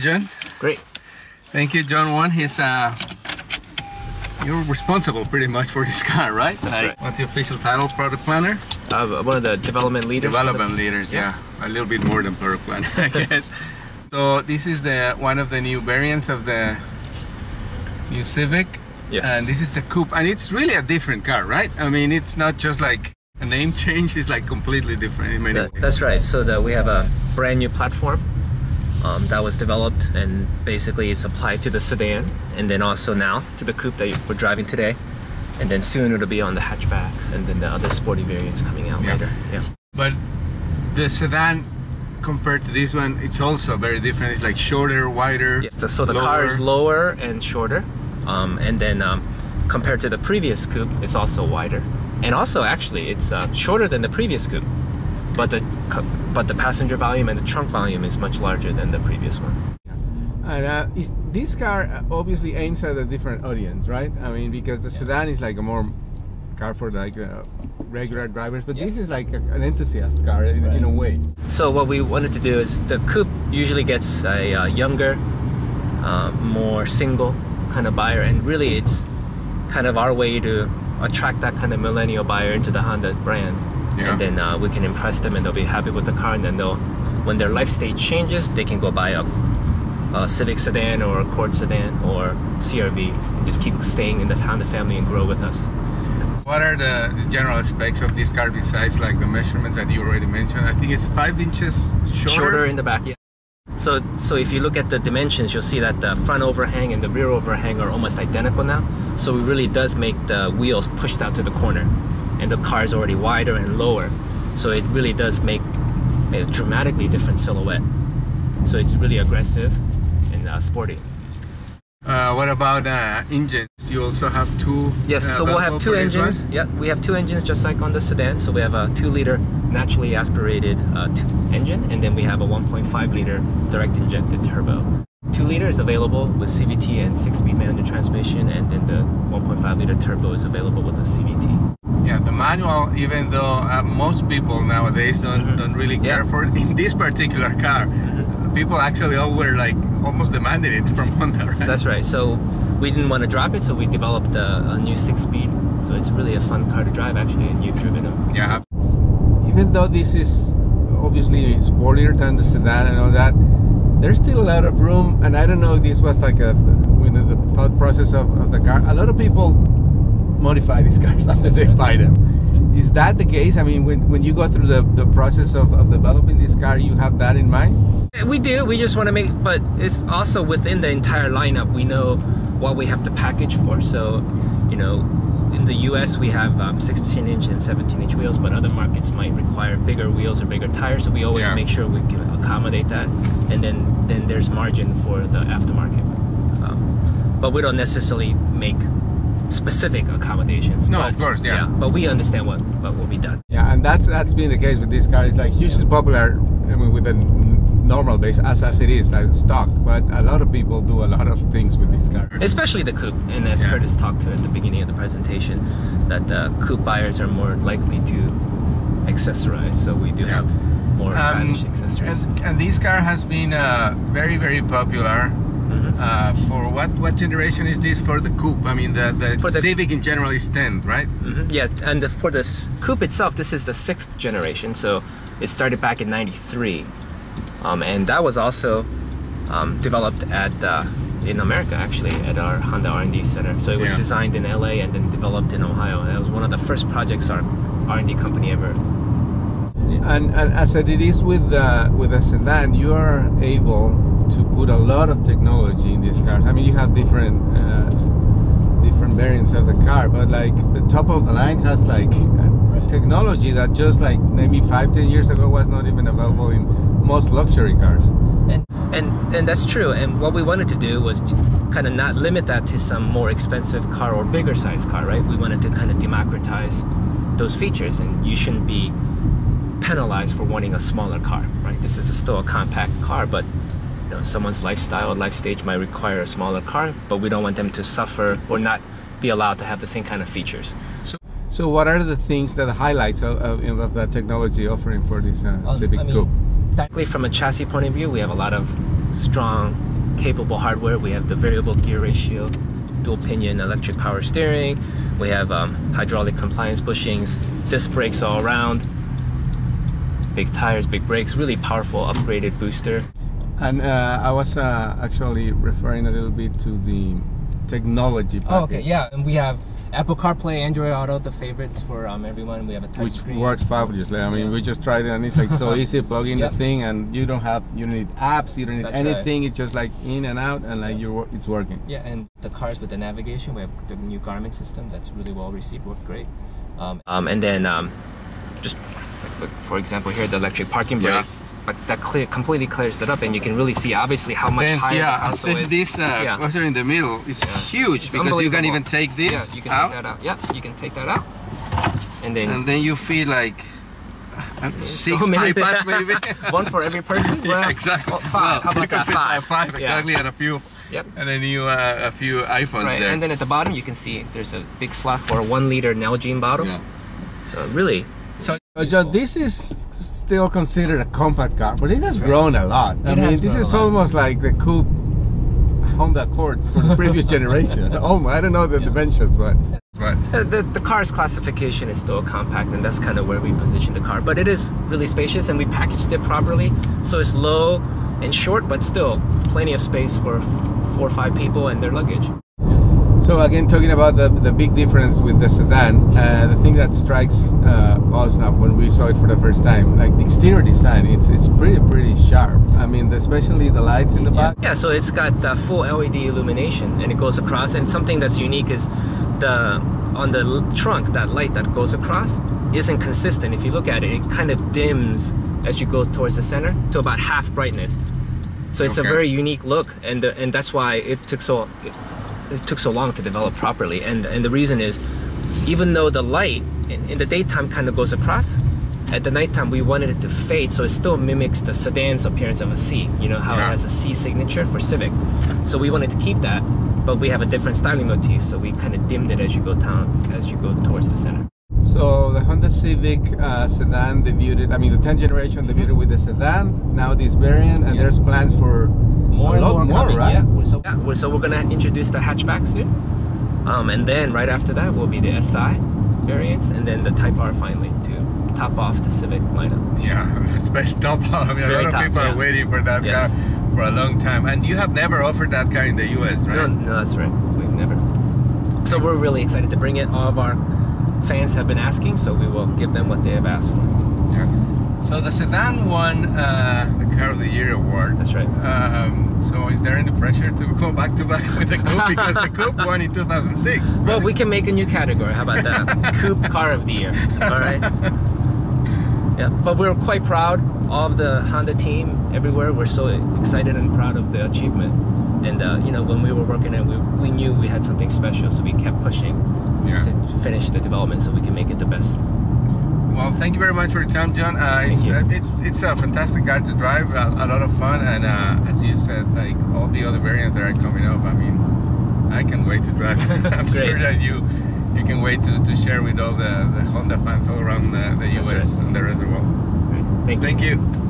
John? Great. Thank you, John. One, he's uh, you're responsible pretty much for this car, right? That's like, right. What's the official title? Product planner? Uh, one of the development leaders. Development leaders, yeah. Yeah. A little bit more than product planner, I guess. So this is the one of the new variants of the new Civic. Yes. And this is the coupe, and it's really a different car, right? I mean, it's not just like a name change; it's like completely different in many That- ways. that's right. So the, we have a brand new platform um, that was developed and basically it's applied to the sedan and then also now to the coupe that we're driving today. And then soon it'll be on the hatchback and then the other sporty variants coming out Yeah. later. Yeah. But the sedan compared to this one, it's also very different. It's like shorter, wider. Yes, so, so the car is lower and shorter, um, and then um, compared to the previous coupe, it's also wider, and also actually it's uh, shorter than the previous coupe, but the but the passenger volume and the trunk volume is much larger than the previous one. And uh, is, this car uh, obviously aims at a different audience, right? I mean, because the sedan is like a more car for like uh, regular drivers, but this is like a, an enthusiast car in, in a way. So what we wanted to do is the coupe usually gets a uh, younger, uh, more single kind of buyer, and really it's kind of our way to attract that kind of millennial buyer into the Honda brand, Yeah. and then uh, we can impress them, and they'll be happy with the car, and then they'll, when their life stage changes, they can go buy a, a Civic sedan or a Accord sedan or CRV, and just keep staying in the Honda family and grow with us. What are the, the general specs of this car besides like the measurements that you already mentioned? I think it's five inches shorter. shorter in the back. Yeah. So so if you look at the dimensions, you'll see that the front overhang and the rear overhang are almost identical now. So it really does make the wheels pushed out to the corner, and the car is already wider and lower. So it really does make a dramatically different silhouette. So it's really aggressive and uh, sporty. Uh, what about uh, engines? You also have two. Yes, so we'll have two this one? engines. Yeah, we have two engines just like on the sedan. So we have a two-liter naturally aspirated uh, engine, and then we have a 1.5-liter direct injected turbo. Two liter is available with CVT and six-speed manual transmission, and then the 1.5-liter turbo is available with a CVT. Yeah, the manual, even though uh, most people nowadays don't Mhm. don't really Yeah. care for it, in this particular car, people actually all were like almost demanded it from Honda, right? That's right. So we didn't want to drop it, so we developed a, a new six-speed. So it's really a fun car to drive, actually, and you've driven them. yeah. Even though this is obviously sportier than the sedan and all that, there's still a lot of room. And I don't know if this was like a you know, the thought process of, of the car. A lot of people modify these cars after they buy them. Is that the case? I mean, when, when you go through the, the process of, of developing this car, you have that in mind? We do. We just want to make, but it's also within the entire lineup. We know what we have to package for. So, you know, in the U.S. we have um, 16 inch and 17 inch wheels, but other markets might require bigger wheels or bigger tires. So we always Yeah. make sure we can accommodate that, and then then there's margin for the aftermarket. Um, but we don't necessarily make specific accommodations. No, but, of course, yeah. But we understand what what will be done. Yeah, and that's that's been the case with this car. It's like hugely popular. I mean, with a n- normal base as as it is, like stock. But a lot of people do a lot of things with this car. especially the coupe. And as Yeah. Curtis talked to at the beginning of the presentation, that the coupe buyers are more likely to accessorize. So we do Yeah. have more Um, stylish accessories. And, and this car has been uh, very very popular. Uh, for what what generation is this for the coupe? I mean, the the, For the- Civic in general is 10, right? Mhm. Yeah, and the, for this coupe itself, this is the sixth generation. So it started back in '93, um, and that was also um, developed at uh, in America actually at our Honda R&D center. So it was Yeah. designed in LA and then developed in Ohio. And that was one of the first projects our R&D company ever And, and as it is with uh, with a sedan, you are able to put a lot of technology in these cars. I mean, you have different uh, different variants of the car, but like the top of the line has like technology that just like maybe five, ten years ago was not even available in most luxury cars. and and and that's true and what we wanted to do was kind of not limit that to some more expensive car or bigger size car right we wanted to kind of democratize those features and you shouldn't be penalized for wanting a smaller car right this is a, still a compact car but you know someone's lifestyle or life stage might require a smaller car but we don't want them to suffer or not be allowed to have the same kind of features So, so what are the things that the highlights of, of, you know, of that technology offering for this uh, Um, Civic I mean, Coupe? Technically, from a chassis point of view, we have a lot of strong capable hardware. We have the variable gear ratio, dual pinion electric power steering. We have um, hydraulic compliance bushings, disc brakes all around, big tires, big brakes, really powerful upgraded booster. And uh, I was uh, actually referring a little bit to the technology. Oh, okay, yeah, and we have Apple CarPlay, Android Auto, the favorites for um, everyone. We have a touch Which screen. works fabulously. I mean, Yeah. we just tried it and it's like so easy. Plug in Yep. the thing and you don't have, you don't need apps, you don't need That's right. anything. It's just like in and out and like you're, it's working. Yeah, and the cars with the navigation, we have the new Garmin system that's really well received, worked great. Um, um, and then um, just like, look, for example, here the electric parking brake, Yeah. But that clear completely clears it up, and you can really see obviously how much Then, higher yeah, the console think is. this uh, Yeah. cluster in the middle is Yeah. huge It's because you can even take this yeah, you can out take that out. Yeah, you can take that out, and then and then you feel like uh, six so many- iPads maybe. one for every person. Well, yeah, exactly. oh, five. How Well, you about that? fit Five. Five Yeah. exactly, and a few, Yep. and then you uh, a few iPhones Right, there. and then at the bottom you can see there's a big slot for a one liter Nalgene bottle. yeah. So really, so John, this is still considered a compact car, but it has grown a lot. I It mean, this is almost like the coupe Honda Accord for the previous generation. Oh, I don't know the Yeah. dimensions, but but Uh, the, the car's classification is still compact and that's kind of where we position the car but it is really spacious and we packaged it properly so it's low and short but still plenty of space for four or five people and their luggage So again, talking about the, the big difference with the sedan, uh, the thing that strikes uh, us now when we saw it for the first time, like the exterior design, it's it's pretty pretty sharp. I mean, especially the lights in the back. yeah so it's got uh, full led illumination and it goes across and something that's unique is the on the trunk that light that goes across isn't consistent if you look at it it kind of dims as you go towards the center to about half brightness so it's Okay. a very unique look and the, and that's why it took so it, took so long to develop properly and and the reason is even though the light in, in the daytime kind of goes across at the nighttime we wanted it to fade so it still mimics the sedan's appearance of a C you know how Yeah. it has a C signature for Civic so we wanted to keep that but we have a different styling motif so we kind of dimmed it as you go down as you go towards the center So the Honda Civic uh, sedan debuted. I mean, the 10th generation debuted with the sedan. Now this variant, and Yeah. there's plans for more a and lot more, more, coming. right? Yeah, we're so yeah, we're, so we're gonna introduce the hatchback soon, um, and then right after that will be the SI variants, and then the Type R finally to top off the Civic lineup. Yeah, especially top. off. I mean, a Very lot of top, people yeah. are waiting for that Yes. car for a long time, and you have never offered that car in the U.S., No, right? no, that's right. We've never. So we're really excited to bring it. All of our fans have been asking, so we will give them what they have asked for. Yeah. So the sedan won uh, the Car of the Year award. That's right. Um, so is there any pressure to go back to back with the coupe because the coupe won in 2006? Well, we can make a new category. How about that? Coupe Car of the Year. All right. Yeah, but we're quite proud of the Honda team everywhere. We're so excited and proud of the achievement. And uh, you know, when we were working it, we, we knew we had something special, so we kept pushing Yeah. to finish the development so we can make it the best. Well, thank you very much for your time, John. Uh, it's, you. uh, it's it's a fantastic car to drive, a, a lot of fun, and uh, as you said, like all the other variants that are coming up. I mean, I can't wait to drive. I'm sure that you you can wait to, to share with all the, the Honda fans all around the, the US right. and the rest of the world. Great. Thank you. Thank you.